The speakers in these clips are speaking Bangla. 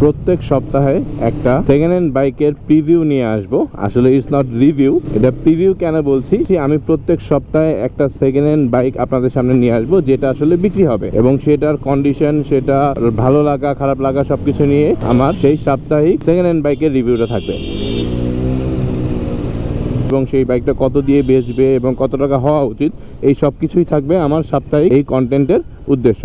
প্রত্যেক সপ্তাহে একটা সেকেন্ড হ্যান্ড বাইকের প্রিভিউ নিয়ে আসব। আসলে ইটস নট রিভিউ এটা প্রিভিউ কেন বলছি? আমি প্রত্যেক সপ্তাহে একটা সেকেন্ড হ্যান্ড বাইক আপনাদের সামনে নিয়ে আসব, যেটা আসলে বিক্রি হবে। এবং সেটার কন্ডিশন সেটা ভালো লাগা, খারাপ লাগা সবকিছু নিয়ে আমার সেই সাপ্তাহিক সেকেন্ড হ্যান্ড বাইকের রিভিউটা থাকবে। এবং সেই বাইকটা কত দিয়ে বেচবে এবং কত টাকা হওয়া উচিত, এই সব কিছুই থাকবে আমার সাপ্তাহিক এই কন্টেন্টের উদ্দেশ্য।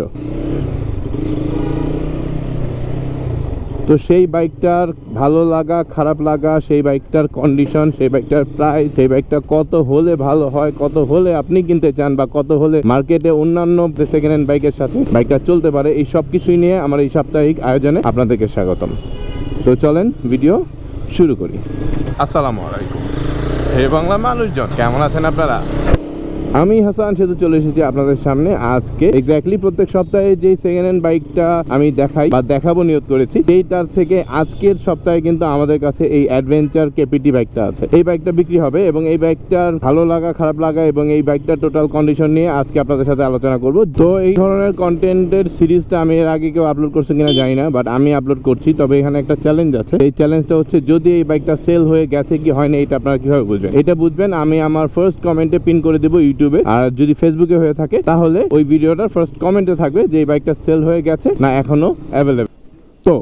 তো সেই বাইকটার ভালো লাগা, খারাপ লাগা, সেই বাইকটার কন্ডিশন সেই বাইকটার প্রাইস সেই বাইকটা কত হলে ভালো হয়, কত হলে আপনি কিনতে চান বা কত হলে মার্কেটে অন্যান্য সেকেন্ড হ্যান্ড বাইকের সাথে বাইকটা চলতে পারে, এই সব কিছুই নিয়ে আমার এই সাপ্তাহিক আয়োজনে আপনাদেরকে স্বাগতম। তো চলেন ভিডিও শুরু করি। আসসালামু আলাইকুম। হে বাংলা মানুষজন, কেমন আছেন আপনারা? আমি হাসান সেতু চলে এসেছি আপনাদের সামনে। আজকে এক্স্যাক্টলি প্রত্যেক সপ্তাহে যে সেকেন্ড হ্যান্ড বাইকটা আমি দেখাই বা দেখাবো নিয়ত করেছি, সেইটার থেকে আজকের সপ্তাহে কিন্তু আমাদের কাছে এই অ্যাডভেঞ্চার কেপিটি বাইকটা আছে। এই বাইকটা বিক্রি হবে এবং এই বাইকটার ভালো লাগা, খারাপ লাগা এবং এই বাইকটার টোটাল কন্ডিশন নিয়ে আজকে আপনাদের সাথে আলোচনা করব। তো এই ধরনের কন্টেন্টের সিরিজটা আমি এর আগে কেউ আপলোড করছে কিনা জানি না বাট আমি আপলোড করছি। তবে এখানে একটা চ্যালেঞ্জ আছে। এই চ্যালেঞ্জটা হচ্ছে, যদি এই বাইকটা সেল হয়ে গেছে কি হয়নি এটা আপনারা কীভাবে বুঝবেন? এটা বুঝবেন, আমি আমার ফার্স্ট কমেন্টে পিন করে দেবো ইউটিউবে আর যদি ফেসবুকে হয়ে থাকে, তাহলে ওই ভিডিওটার ফার্স্ট কমেন্টে থাকবে যে এই বাইকটা সেল হয়ে গেছে না এখনও অ্যাভেলেবেল তো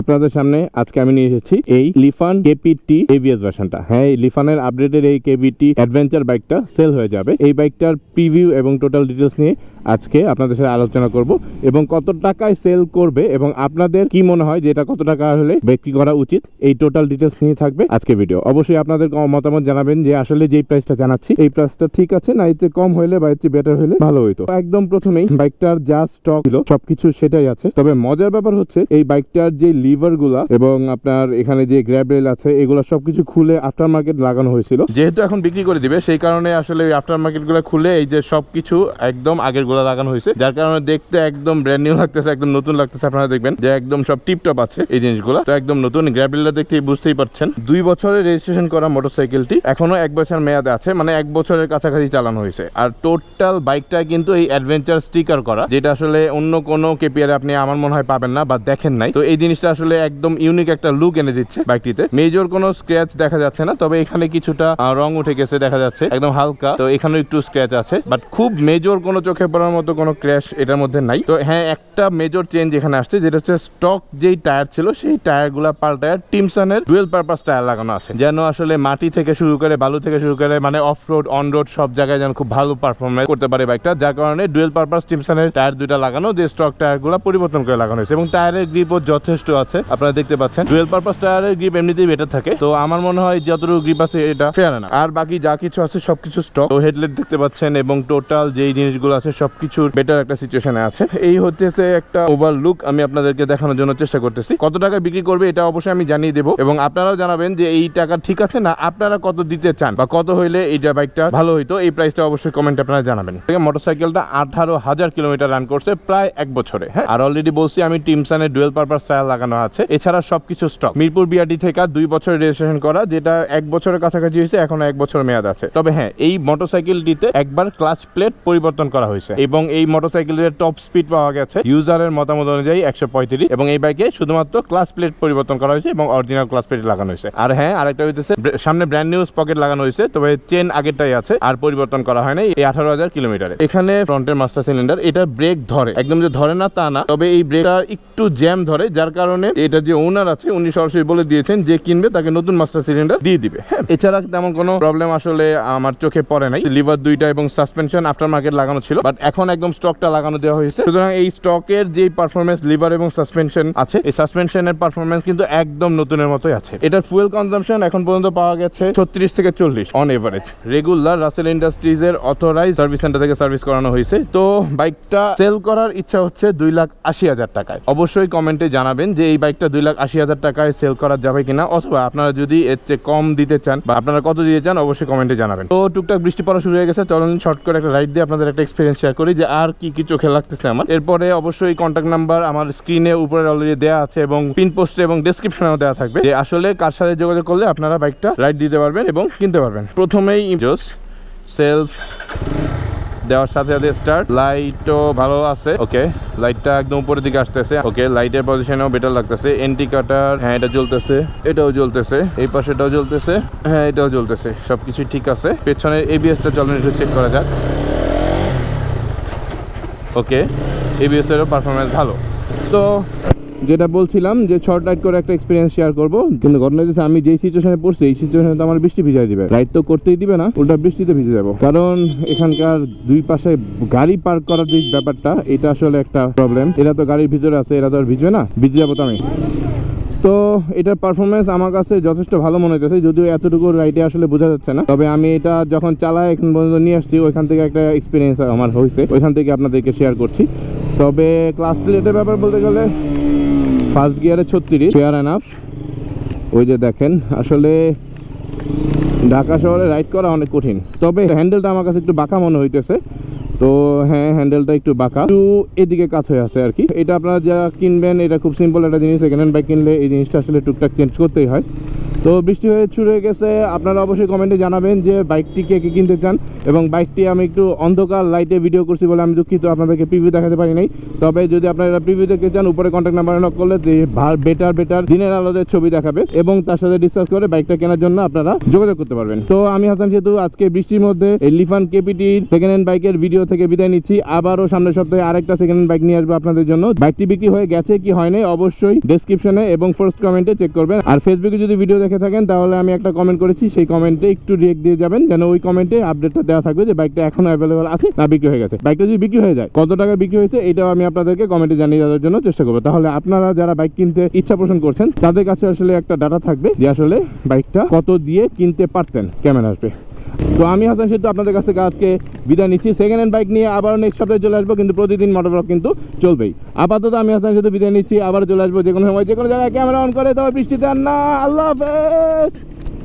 আপনাদের সামনে আজকে আমি নিয়ে এসেছি এই লিফান কেপিটি এভিএস ভার্সনটা। হ্যাঁ এই লিফানের আপডেটেড এই কেভিটি অ্যাডভেঞ্চার বাইকটা সেল হয়ে যাবে। এই বাইকটার প্রিভিউ এবং টোটাল ডিটেলস নিয়ে আজকে আপনাদের সাথে আলোচনা করব এবং কত টাকায় সেল করবে এবং আপনাদের কি মনে হয় যে এটা কত টাকা হলে বিক্রি করা উচিত, এই টোটাল ডিটেলস নিয়ে থাকবে আজকে ভিডিও অবশ্যই আপনাদের মতামত জানাবেন যে আসলে যেই প্রাইসটা জানাচ্ছি, এই প্রাইসটা ঠিক আছে না চেয়ে কম হলে বা চেয়ে বেটার হলে ভালো হইতো। একদম প্রথমেই বাইকটার যা স্টক ছিল, সবকিছু সেটাই আছে। তবে মজার ব্যাপার হচ্ছে, এই বাইকটার যে লিভারগুলা এবং আপনার এখানে যে গ্র্যাব রেল আছে, এগুলো সবকিছু খুলে আফটার মার্কেট লাগানো হয়েছিল। যেহেতু এখন বিক্রি করে দিবে, সেই কারণে আসলে ওই আফটার মার্কেটগুলো খুলে এই যে সবকিছু একদম আগেরগুলা লাগানো হয়েছে। যার কারণে দেখতে একদম ব্র্যান্ড নিউ লাগতেছে, একদম নতুন লাগতেছে, আপনারা দেখবেন যে একদম সব টিপটপ আছে এই জিনিসগুলো। তো একদম নতুন গ্র্যাবেলটা দেখতে বুঝতেই পারছেন। দুই বছরের রেজিস্ট্রেশন করা মোটরসাইকেলটি এখনও এক বছর মেয়াদে আছে মানে এক বছরের কাছাকাছি চালানো হয়েছে। আর টোটাল বাইকটা কিন্তু এই অ্যাডভেঞ্চার স্টিকার করা, যেটা আসলে অন্য কোনো কেপিআর আপনি, আমার মনে হয়, পাবেন না বা দেখেন নাই। তো এই জিনিসটা আসলে একদম ইউনিক একটা লুক এনে দিচ্ছে বাইকটিতে। মেজর কোনো স্ক্র্যাচ দেখা যাচ্ছে না, তবে এখানে কিছুটা রং উঠে গেছে দেখা যাচ্ছে, একদম হালকা। তো এখানে একটু স্ক্র্যাচ আছে বাট খুব মেজর কোনো চোখে পড়ার মতো কোনো ক্র্যাশ এটার মধ্যে নাই। তো হ্যাঁ একটা মেজর চেঞ্জ এখানে আসছে, যেটা হচ্ছে স্টক যেই টায়ার ছিল, সেই টায়ারগুলা পাল্টায় টিমসনের ডুয়েল পারপাস টায়ার লাগানো আছে। যেন আসলে মাটি থেকে শুরু করে, বালু থেকে শুরু করে মানে অফ রোড অন রোড সব জায়গায় যেন খুব ভালো পারফরমেন্স করতে পারে বাইকটা। যার কারণে ডুয়েল পারপাস টিমসনের টায়ার দুইটা লাগানো, যে স্টক টায়ারগুলা পরিবর্তন করে লাগানো হয়েছে। এবং টায়ারের গ্রিপও যথেষ্ট আছে, আপনারা দেখতে পাচ্ছেন। ডুয়েল পারপাস টায়ারের গ্রিপ এমনিতেই বেটার থাকে। তো আমার মনে হয় যতটুকু গ্রিপ আছে, এটা ফেয়ার না। আর বাকি যা কিছু আছে, সবকিছু স্টক তো হেডলাইট দেখতে পাচ্ছেন এবং টোটাল যেই জিনিসগুলো আছে, সবকিছুর বেটার একটা সিচুয়েশনে আছে। এই হচ্ছে একটা ওভার লুক আমি আপনাদেরকে দেখানোর জন্য চেষ্টা করতেছি। কত টাকা বিক্রি করবে, এটা অবশ্যই আমি জানিয়ে দেবো। এবং আপনারাও জানাবেন যে এই টাকা ঠিক আছে না, আপনারা কত দিতে চান বা কত হইলে এইটা বাইকটা ভালো হইতো। এই প্রাইসটা অবশ্যই কমেন্ট আপনারা জানাবেন। মোটরসাইকেলটা আঠারো হাজার কিলোমিটার রান করছে প্রায় এক বছরে হ্যাঁ? আর অলরেডি বলছি, আমি টিমসানের ডুয়েল পারপাস টায়ার লাগানো আছে। এছাড়া সবকিছু স্টক মিরপুর বিআরটি থেকে দুই বছর রেজিস্ট্রেশন করা, যেটা এক বছরের কাছাকাছি হয়েছে, এখন এক বছর মেয়াদ আছে। তবে হ্যাঁ এই মোটরসাইকেলটিতে একবার ক্লাচ প্লেট পরিবর্তন করা হয়েছে। এবং এই মোটরসাইকেলের টপ স্পিড পাওয়া গেছে ইউজারের মতামত অনুযায়ী একশো পঁয়ত্রিশ এবং এই বাইকে শুধুমাত্র ক্লাস প্লেট পরিবর্তন করা হয়েছে এবং অরিজিনাল ক্লাস প্লেট লাগানো হয়েছে। আর হ্যাঁ আরেকটা হইতেছে সামনে ব্র্যান্ড নিউজ পকেট লাগানো হয়েছে, তবে চেন আগেরটাই আছে, আর পরিবর্তন করা হয় নাই এই আঠারো হাজার কিলোমিটারে। এখানে ফ্রন্টের মাস্টার সিলিন্ডার এটা ব্রেক ধরে। একদম যে ধরে না, তা না। তবে এই ব্রেকটা একটু জ্যাম ধরে, যার কারণে এটা যে ওনার আছে, উনি সরাসরি বলে দিয়েছেন যে কিনবে, তাকে নতুন মাস্টার সিলিন্ডার দিয়ে দিবে। হ্যাঁ এছাড়া তেমন কোনো প্রবলেম আসলে আমার চোখে পড়ে নাই। লিভার দুইটা এবং সাসপেনশন আফটার মার্কেট লাগানো ছিল বাট এখন একদম স্টকটা লাগানো দেওয়া হয়েছে। সুতরাং এই স্টকের যে পারফরমেন্স লিভার এবং সাসপেনশন আছে, এই সাসপেনশনের পারফরমেন্স কিন্তু একদম নতুনের মতোই আছে। এটার ফুয়েল কনজাম্পশন এখন পর্যন্ত পাওয়া গেছে ছত্রিশ থেকে চল্লিশ on average regular Rasel Industries এর অথরাইজ সার্ভিস সেন্টার থেকে সার্ভিস করানো হয়েছে। তো বাইকটা সেল করার ইচ্ছা হচ্ছে দুই লাখ আশি হাজার টাকায়। অবশ্যই কমেন্টে জানাবেন যে এই বাইকটা দুই লাখ আশি হাজার টাকায় সেল করা যাবে কিনা? অথবা আপনারা যদি এর চেয়ে কম দিতে চান বা আপনারা কত দিতে চান, অবশ্যই কমেন্টে জানাবেন। তো টুকটাক বৃষ্টি পড়া শুরু হয়ে গেছে। চলুন শর্ট করে একটা রাইড দিয়ে আপনাদের একটা এক্সপিরিয়েন্স শেয়ার করি যে আর কি কি চোখে লাগতেছে আমার। এরপরে অবশ্যই কন্ট্যাক্ট নাম্বার আমার স্ক্রিনে উপরে অলরেডি দেওয়া আছে এবং পিন পোস্টে এবং ডেসক্রিপশনেও দেওয়া থাকবে। যে আসলে কার সাথে যোগাযোগ করলে আপনারা বাইকটা রাইড দিতে পারবেন এবং কিনতে পারবেন। প্রথমেই জোস সেলফ দেওয়ার সাথে সাথে স্টার্ট লাইটও ভালো আছে ওকে লাইটটা একদম উপরের দিকে আসতেছে ওকে লাইটের পজিশনেও বেটার লাগতেছে। এন্টি কাটার হ্যাঁ এটা জ্বলতেছে, এটাও জ্বলতেছে, এই পাশেটাও জ্বলতেছে হ্যাঁ এটাও জ্বলতেছে সবকিছু ঠিক আছে। পেছনের এবিএসটা চলেন, একটু চেক করা যাক। ওকে এবিএস এরও পারফরমেন্স ভালো। তো যেটা বলছিলাম যে শর্ট রাইড করে একটা এক্সপিরিয়েন্স শেয়ার করব। কিন্তু ঘটনা হচ্ছে আমি যেই সিচুয়েশনে পড়ছি, এই সিচুয়েশনে তো আমার বৃষ্টি ভিজাই দিবে। রাইড তো করতেই দিবে না, উল্টা বৃষ্টিতে ভিজে যাব। কারণ এখানকার দুই পাশে গাড়ি পার্ক করার যে ব্যাপারটা, এটা আসলে একটা প্রবলেম এরা তো গাড়ির ভিতরে আছে, এরা তো আর ভিজবে না। ভিজে যাব তো আমি। তো এটার পারফরমেন্স আমার কাছে যথেষ্ট ভালো মনে হইতেছে, যদিও এতটুকু রাইডে আসলে বোঝা যাচ্ছে না। তবে আমি এটা যখন চালাই এখন পর্যন্ত নিয়ে আসছি, ওইখান থেকে একটা এক্সপিরিয়েন্স আমার হয়েছে ওইখান থেকে আপনাদেরকে শেয়ার করছি। তবে ক্লাস প্লেটের ব্যাপার বলতে গেলে ফার্স্ট গিয়ারে ছত্রিশ ফেয়ার এনাফ ওই যে দেখেন, আসলে ঢাকা শহরে রাইড করা অনেক কঠিন। তবে হ্যান্ডেলটা আমার কাছে একটু বাঁকা মনে হইতেছে। তো হ্যাঁ হ্যান্ডেলটা একটু বাঁকা। একটু এদিকে কাজ হয়ে আছে আর কি। এটা আপনারা যারা কিনবেন, এটা খুব সিম্পল একটা জিনিস। সেকেন্ড হ্যান্ড বাইক কিনলে এই জিনিসটা আসলে টুকটাক চেঞ্জ করতেই হয়। তো বৃষ্টি হয়ে হয়ে গেছে। আপনারা অবশ্যই কমেন্টে জানাবেন যে বাইকটি কে কে কিনতে চান এবং বাইকটি আমি একটু অন্ধকার লাইটে ভিডিও করছি বলে আমি দুঃখিত, আপনাদেরকে প্রিভিউ দেখাতে পারি নাই। তবে যদি আপনারা প্রিভিউ দেখতে চান, উপরে কন্ট্যাক্ট নাম্বারে নক করলে বেটার বেটার দিনের আলোদের ছবি দেখাবে এবং তার সাথে ডিসকাস করে বাইকটা কেনার জন্য আপনারা যোগাযোগ করতে পারবেন। তো আমি হাসান সেতু, আজকে বৃষ্টির মধ্যে এই লিফান কেপিটির সেকেন্ড হ্যান্ড বাইকের ভিডিও থেকে বিদায় নিচ্ছি। আবারও সামনের সপ্তাহে আরেকটা সেকেন্ড হ্যান্ড বাইক নিয়ে আসব আপনাদের জন্য। বাইকটি বিক্রি হয়ে গেছে কি হয়নি অবশ্যই ডেসক্রিপশনে এবং ফার্স্ট কমেন্টে চেক করবেন। আর ফেসবুকে যদি ভিডিও দেখে থাকেন, তাহলে আমি একটা কমেন্ট করেছি, সেই কমেন্টে একটু রিয়েক্ট দিয়ে যাবেন, যেন ওই কমেন্টে আপডেটটা দেওয়া থাকবে যে বাইকটা এখনও অ্যাভেলেবল আছে না বিক্রি হয়ে গেছে। বাইকটা যদি বিক্রি হয়ে যায়, কত টাকা বিক্রি হয়েছে এটাও আমি আপনাদেরকে কমেন্টে জানিয়ে দেওয়ার জন্য চেষ্টা করব। তাহলে আপনারা যারা বাইক কিনতে ইচ্ছা পোষণ করছেন, তাদের কাছে আসলে একটা ডাটা থাকবে যে আসলে বাইকটা কত দিয়ে কিনতে পারতেন। কেমন আসবে? তো আমি হাসান সিদ্ধ আপনাদের কাছে আজকে বিদায় নিচ্ছি। সেকেন্ড হ্যান্ড বাইক নিয়ে আবার নেক্সট সপ্তাহে চলে আসব, কিন্তু প্রতিদিন মোটর কিন্তু চলবেই। আপাতত আমি হাসান সিদ্ধ বিদায় নিচ্ছি আবার চলে আসব যে কোনো সময় যে কোনো জায়গায় ক্যামেরা অন করে, তবে বৃষ্টিতে আর না। আল্লাহ হাফেজ!